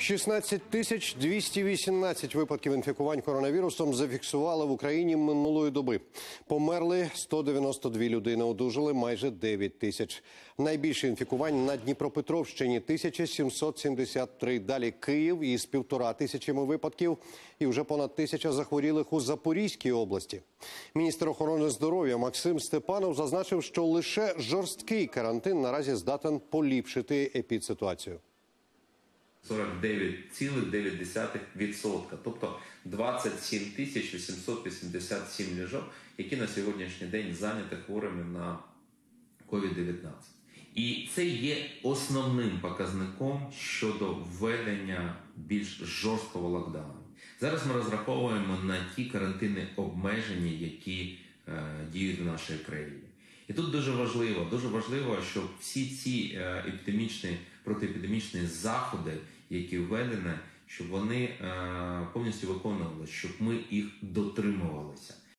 16 тисяч 218 випадків інфікувань коронавірусом зафіксували в Україні минулої доби. Померли 192 людини, одужали майже 9 тисяч. Найбільше інфікувань на Дніпропетровщині 1773. Далі Київ із півтора тисячами випадків і вже понад тисяча захворілих у Запорізькій області. Міністр охорони здоров'я Максим Степанов зазначив, що лише жорсткий карантин наразі здатен поліпшити епідситуацію. 49,9%, тобто 27 тисяч 887 ліжок, які на сьогоднішній день зайняті хворими на COVID-19. І це є основним показником щодо введення більш жорсткого локдауну. Зараз ми розраховуємо на ті карантинні обмеження, які е, діють в нашій країні. І тут дуже важливо, дуже важливо, щоб всі ці е, епідемічні протиепідемічні заходи, які введені, щоб вони е, повністю виконувалися, щоб ми їх дотримувалися.